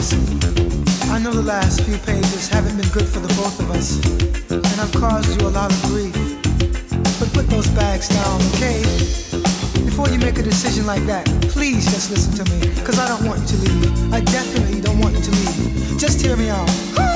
I know the last few pages haven't been good for the both of us, and I've caused you a lot of grief. But put those bags down, okay? Before you make a decision like that, please just listen to me, because I don't want you to leave. I definitely don't want you to leave. Just hear me out.